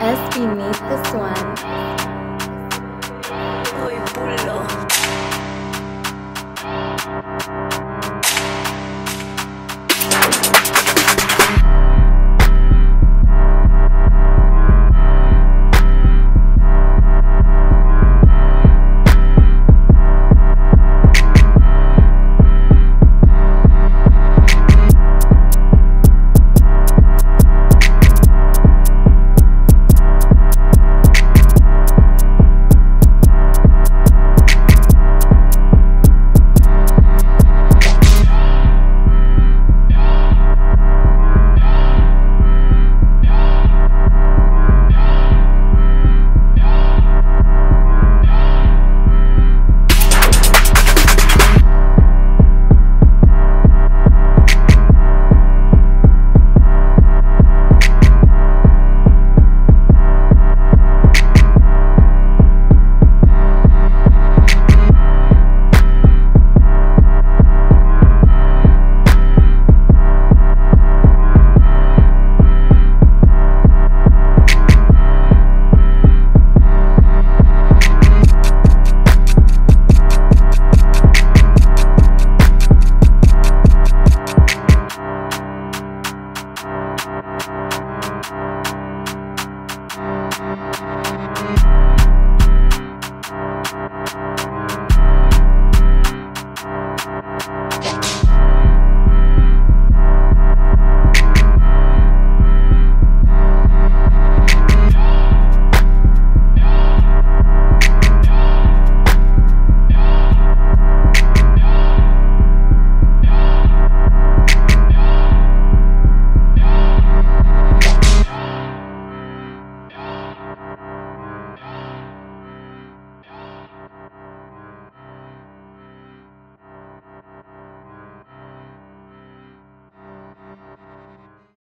S beneath the swan.